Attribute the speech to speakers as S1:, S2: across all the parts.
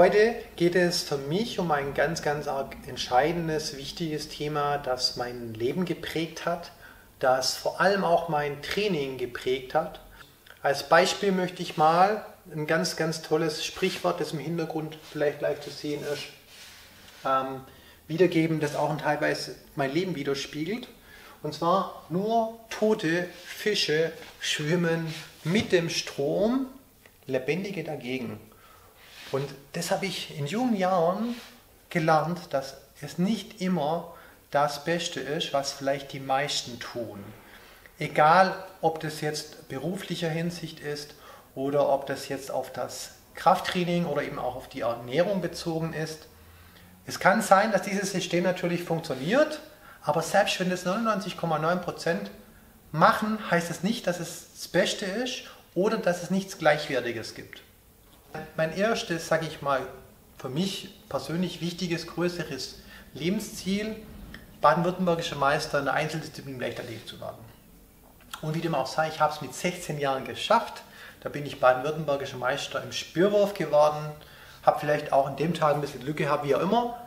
S1: Heute geht es für mich um ein ganz, ganz entscheidendes, wichtiges Thema, das mein Leben geprägt hat, das vor allem auch mein Training geprägt hat. Als Beispiel möchte ich mal ein ganz, ganz tolles Sprichwort, das im Hintergrund vielleicht gleich zu sehen ist, ähm, wiedergeben, das auch teilweise mein Leben widerspiegelt. Und zwar nur tote Fische schwimmen mit dem Strom, lebendige dagegen. Und das habe ich in jungen Jahren gelernt, dass es nicht immer das Beste ist, was vielleicht die meisten tun. Egal, ob das jetzt beruflicher Hinsicht ist oder ob das jetzt auf das Krafttraining oder eben auch auf die Ernährung bezogen ist. Es kann sein, dass dieses System natürlich funktioniert, aber selbst wenn es 99,9% machen, heißt es nicht, dass es das Beste ist oder dass es nichts Gleichwertiges gibt. Mein erstes, sage ich mal, für mich persönlich wichtiges, größeres Lebensziel, baden-württembergischer Meister in der Einzeldisziplin Leichtathletik zu werden. Und wie dem auch sei, ich habe es mit 16 Jahren geschafft. Da bin ich baden-württembergischer Meister im Spürwurf geworden, habe vielleicht auch in dem Tag ein bisschen Glück gehabt, wie auch immer.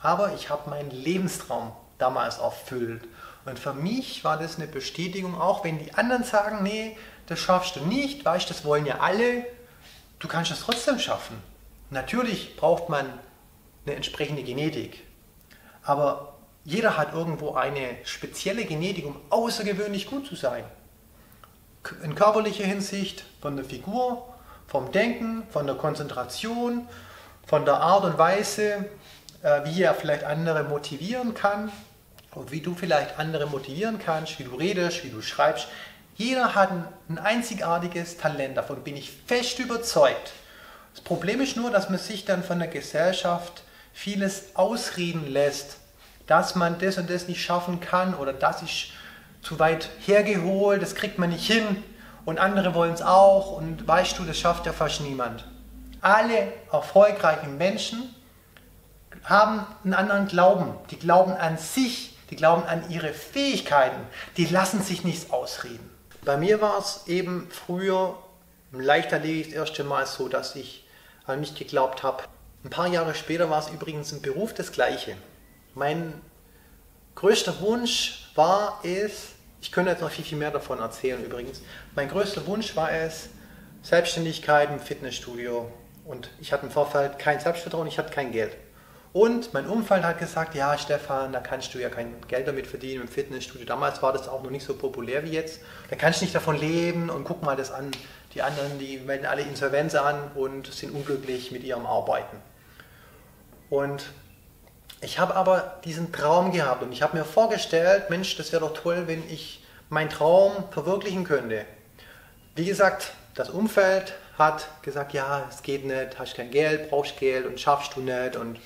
S1: Aber ich habe meinen Lebenstraum damals erfüllt. Und für mich war das eine Bestätigung, auch wenn die anderen sagen, nee, das schaffst du nicht, weißt, das wollen ja alle, du kannst es trotzdem schaffen. Natürlich braucht man eine entsprechende Genetik. Aber jeder hat irgendwo eine spezielle Genetik, um außergewöhnlich gut zu sein. In körperlicher Hinsicht, von der Figur, vom Denken, von der Konzentration, von der Art und Weise, äh, wie er vielleicht andere motivieren kann und wie du vielleicht andere motivieren kannst, wie du redest, wie du schreibst. Jeder hat ein einzigartiges Talent, davon bin ich fest überzeugt. Das Problem ist nur, dass man sich dann von der Gesellschaft vieles ausreden lässt, dass man das und das nicht schaffen kann oder das ist zu weit hergeholt, das kriegt man nicht hin und andere wollen es auch und weißt du, das schafft ja fast niemand. Alle erfolgreichen Menschen haben einen anderen Glauben. Die glauben an sich, die glauben an ihre Fähigkeiten, die lassen sich nichts ausreden. Bei mir war es eben früher im Leichtathletik das erste Mal so, dass ich an mich geglaubt habe. Ein paar Jahre später war es übrigens im Beruf das Gleiche. Mein größter Wunsch war es, ich könnte jetzt noch viel, viel mehr davon erzählen übrigens. Mein größter Wunsch war es, Selbstständigkeit im Fitnessstudio. Und ich hatte im Vorfeld kein Selbstvertrauen, ich hatte kein Geld. Und mein Umfeld hat gesagt, ja Stefan, da kannst du ja kein Geld damit verdienen im Fitnessstudio. Damals war das auch noch nicht so populär wie jetzt. Da kannst du nicht davon leben und guck mal das an. Die anderen, die melden alle Insolvenz an und sind unglücklich mit ihrem Arbeiten. Und ich habe aber diesen Traum gehabt und ich habe mir vorgestellt, Mensch, das wäre doch toll, wenn ich meinen Traum verwirklichen könnte. Wie gesagt, das Umfeld hat gesagt, ja, es geht nicht, hast kein Geld, brauchst Geld und schaffst du nicht und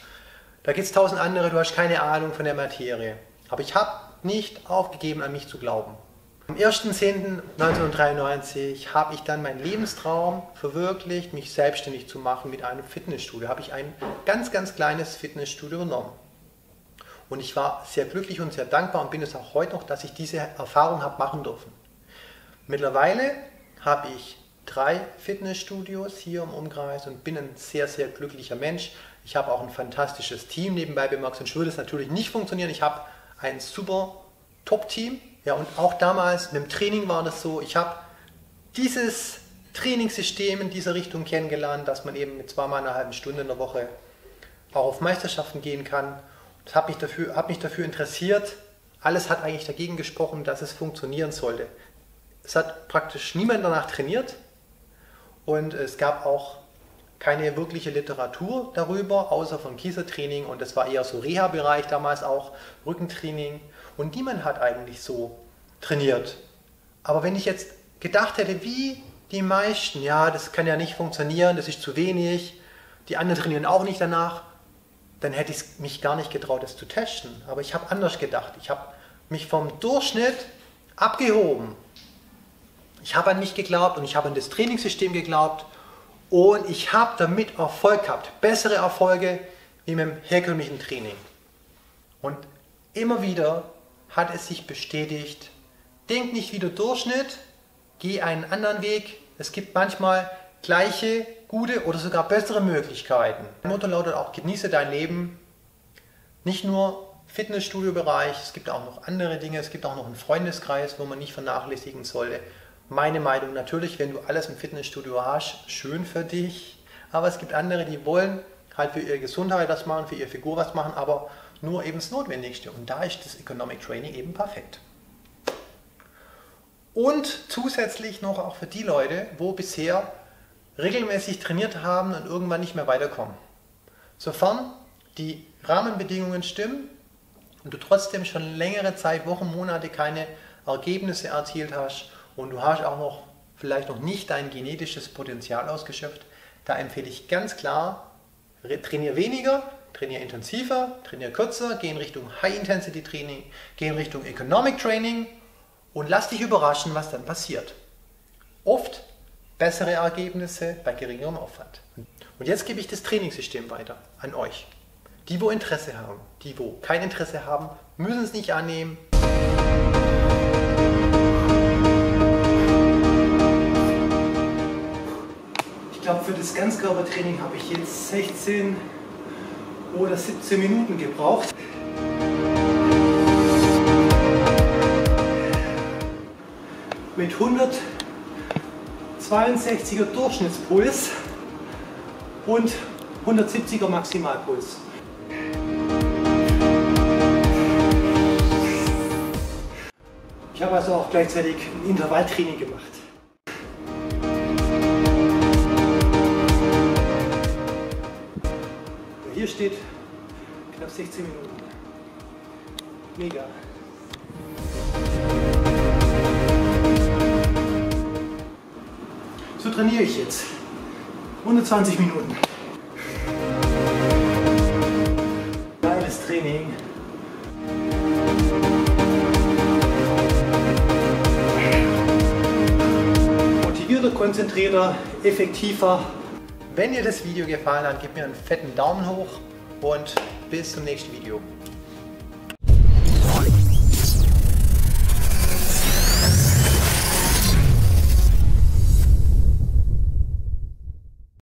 S1: da gibt es tausend andere, du hast keine Ahnung von der Materie. Aber ich habe nicht aufgegeben, an mich zu glauben. Am 1.10.1993 habe ich dann meinen Lebenstraum verwirklicht, mich selbstständig zu machen mit einem Fitnessstudio. Habe ich ein ganz, ganz kleines Fitnessstudio genommen. Und ich war sehr glücklich und sehr dankbar und bin es auch heute noch, dass ich diese Erfahrung habe machen dürfen. Mittlerweile habe ich drei Fitnessstudios hier im Umkreis und bin ein sehr, sehr glücklicher Mensch. Ich habe auch ein fantastisches Team nebenbei bemerkt, sonst würde es natürlich nicht funktionieren. Ich habe ein super Top-Team. Ja, und auch damals mit dem Training war das so. Ich habe dieses Trainingssystem in dieser Richtung kennengelernt, dass man eben mit zweimal einer halben Stunde in der Woche auch auf Meisterschaften gehen kann. Das hat mich dafür, hat mich dafür interessiert. Alles hat eigentlich dagegen gesprochen, dass es funktionieren sollte. Es hat praktisch niemand danach trainiert und es gab auch keine wirkliche Literatur darüber, außer von Kiesertraining und das war eher so Reha-Bereich damals auch, Rückentraining und niemand hat eigentlich so trainiert. Aber wenn ich jetzt gedacht hätte, wie die meisten, ja, das kann ja nicht funktionieren, das ist zu wenig, die anderen trainieren auch nicht danach, dann hätte ich mich gar nicht getraut, das zu testen. Aber ich habe anders gedacht. Ich habe mich vom Durchschnitt abgehoben. Ich habe an mich geglaubt und ich habe an das Trainingssystem geglaubt und ich habe damit Erfolg gehabt. Bessere Erfolge wie mit dem herkömmlichen Training. Und immer wieder hat es sich bestätigt, denk nicht wie der Durchschnitt, geh einen anderen Weg. Es gibt manchmal gleiche, gute oder sogar bessere Möglichkeiten. Mein Motto lautet auch, genieße dein Leben. Nicht nur Fitnessstudio-Bereich, es gibt auch noch andere Dinge, es gibt auch noch einen Freundeskreis, wo man nicht vernachlässigen sollte. Meine Meinung natürlich, wenn du alles im Fitnessstudio hast, schön für dich. Aber es gibt andere, die wollen halt für ihre Gesundheit das machen, für ihre Figur was machen, aber nur eben das Notwendigste. Und da ist das Economic Training eben perfekt. Und zusätzlich noch auch für die Leute, wo bisher regelmäßig trainiert haben und irgendwann nicht mehr weiterkommen. Sofern die Rahmenbedingungen stimmen und du trotzdem schon längere Zeit, Wochen, Monate keine Ergebnisse erzielt hast und du hast auch noch vielleicht noch nicht dein genetisches Potenzial ausgeschöpft, da empfehle ich ganz klar, trainiere weniger, trainiere intensiver, trainiere kürzer, geh in Richtung High-Intensity-Training, geh in Richtung Economic Training und lass dich überraschen, was dann passiert. Oft bessere Ergebnisse bei geringerem Aufwand. Und jetzt gebe ich das Trainingssystem weiter an euch. Die, wo Interesse haben, die, wo kein Interesse haben, müssen es nicht annehmen. Ich glaube, für das Ganzkörpertraining habe ich jetzt 16 oder 17 Minuten gebraucht. Mit 162er Durchschnittspuls und 170er Maximalpuls. Ich habe also auch gleichzeitig ein Intervalltraining gemacht. Hier steht knapp 16 Minuten. Mega. So trainiere ich jetzt. 120 Minuten. Geiles Training. Motivierter, konzentrierter, effektiver. Wenn dir das Video gefallen hat, gib mir einen fetten Daumen hoch und bis zum nächsten Video.